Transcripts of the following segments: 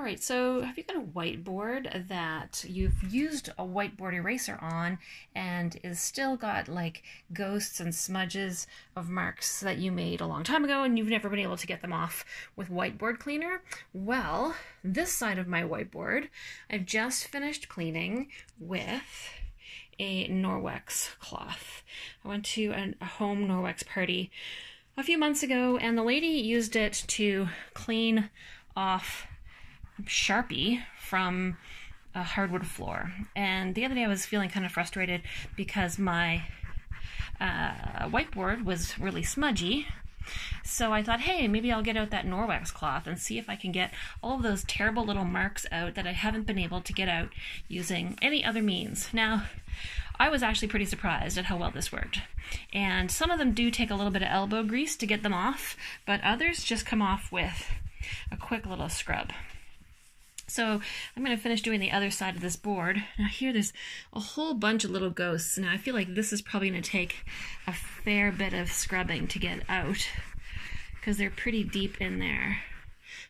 All right, so have you got a whiteboard that you've used a whiteboard eraser on and is still got like ghosts and smudges of marks that you made a long time ago and you've never been able to get them off with whiteboard cleaner? Well, this side of my whiteboard, I've just finished cleaning with a Norwex cloth. I went to a home Norwex party a few months ago and the lady used it to clean off Sharpie from a hardwood floor. And the other day I was feeling kind of frustrated because my uh, whiteboard was really smudgy. So I thought, hey, maybe I'll get out that Norwex cloth and see if I can get all of those terrible little marks out that I haven't been able to get out using any other means. Now, I was actually pretty surprised at how well this worked. And some of them do take a little bit of elbow grease to get them off, but others just come off with a quick little scrub. So I'm going to finish doing the other side of this board. Now here there's a whole bunch of little ghosts. Now I feel like this is probably going to take a fair bit of scrubbing to get out because they're pretty deep in there.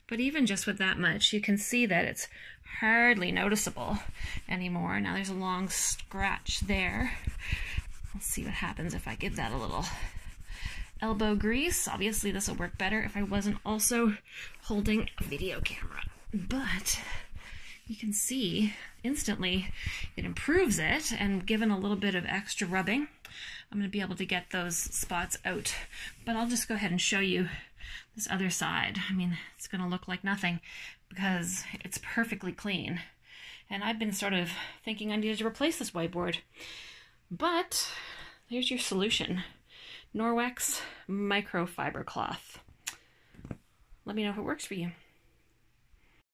But even just with that much, you can see that it's hardly noticeable anymore. Now there's a long scratch there. Let's see what happens if I give that a little elbow grease. Obviously this will work better if I wasn't also holding a video camera but you can see instantly it improves it and given a little bit of extra rubbing I'm going to be able to get those spots out. But I'll just go ahead and show you this other side. I mean it's going to look like nothing because it's perfectly clean. And I've been sort of thinking I needed to replace this whiteboard. But here's your solution. Norwex microfiber cloth. Let me know if it works for you